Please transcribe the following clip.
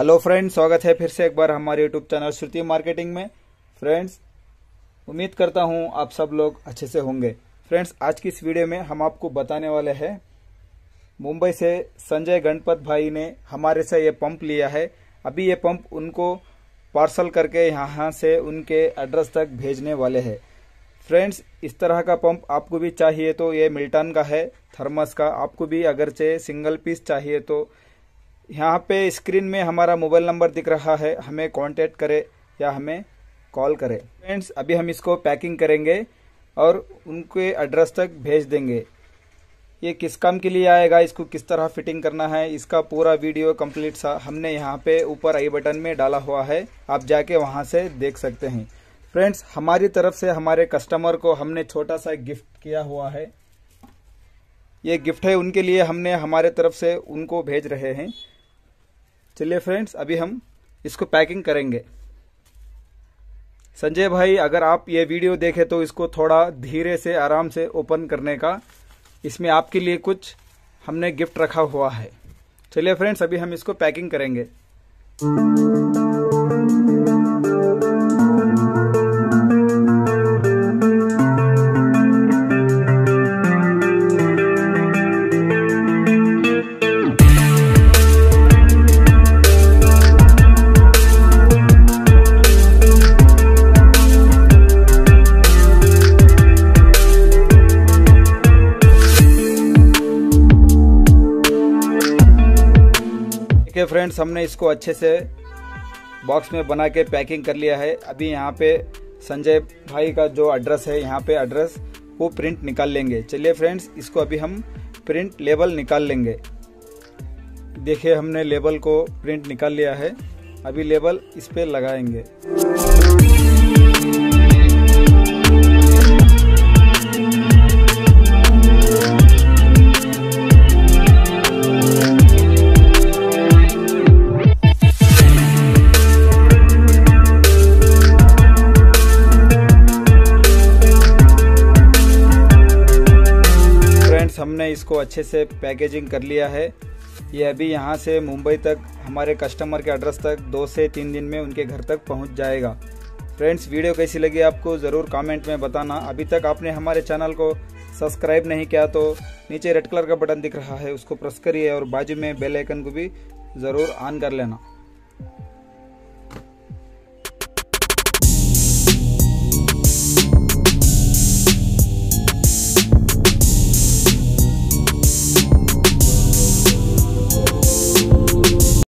Hello friends स्वागत है फिर से एक बार हमारे यूट्यूब चैनल श्रुति मार्केटिंग में। फ्रेंड्स उम्मीद करता हूँ आप सब लोग अच्छे से होंगे। फ्रेंड्स आज की इस वीडियो में हम आपको बताने वाले हैं, मुंबई से संजय गणपत भाई ने हमारे से ये पंप लिया है। अभी ये पंप उनको पार्सल करके यहाँ से उनके एड्रेस तक भेजने वाले हैं। फ्रेंड्स इस तरह का पंप आपको भी चाहिए तो ये मिल्टन का है थर्मस का। आपको भी अगर से सिंगल पीस चाहिए तो यहाँ पे स्क्रीन में हमारा मोबाइल नंबर दिख रहा है। हमें कांटेक्ट करें या हमें कॉल करें। फ्रेंड्स अभी हम इसको पैकिंग करेंगे और उनके एड्रेस तक भेज देंगे। ये किस काम के लिए आएगा, इसको किस तरह फिटिंग करना है, इसका पूरा वीडियो कंप्लीट सा हमने यहाँ पे ऊपर आई बटन में डाला हुआ है। आप जाके वहाँ से देख सकते हैं। फ्रेंड्स हमारी तरफ़ से हमारे कस्टमर को हमने छोटा सा गिफ्ट किया हुआ है। ये गिफ्ट है उनके लिए, हमने हमारे तरफ़ से उनको भेज रहे हैं। चलिए फ्रेंड्स अभी हम इसको पैकिंग करेंगे। संजय भाई, अगर आप ये वीडियो देखें तो इसको थोड़ा धीरे से, आराम से ओपन करने का, इसमें आपके लिए कुछ हमने गिफ्ट रखा हुआ है। चलिए फ्रेंड्स अभी हम इसको पैकिंग करेंगे। देखिए फ्रेंड्स हमने इसको अच्छे से बॉक्स में बना के पैकिंग कर लिया है। अभी यहाँ पे संजय भाई का जो एड्रेस है, यहाँ पे एड्रेस वो प्रिंट निकाल लेंगे। चलिए फ्रेंड्स इसको अभी हम प्रिंट लेबल निकाल लेंगे। देखिए, हमने लेबल को प्रिंट निकाल लिया है। अभी लेबल इस पर लगाएँगे। हमने इसको अच्छे से पैकेजिंग कर लिया है। ये अभी यहाँ से मुंबई तक, हमारे कस्टमर के एड्रेस तक दो से तीन दिन में उनके घर तक पहुँच जाएगा। फ्रेंड्स वीडियो कैसी लगी आपको ज़रूर कमेंट में बताना। अभी तक आपने हमारे चैनल को सब्सक्राइब नहीं किया तो नीचे रेड कलर का बटन दिख रहा है, उसको प्रेस करिए और बाजू में बेल आइकन को भी ज़रूर ऑन कर लेना।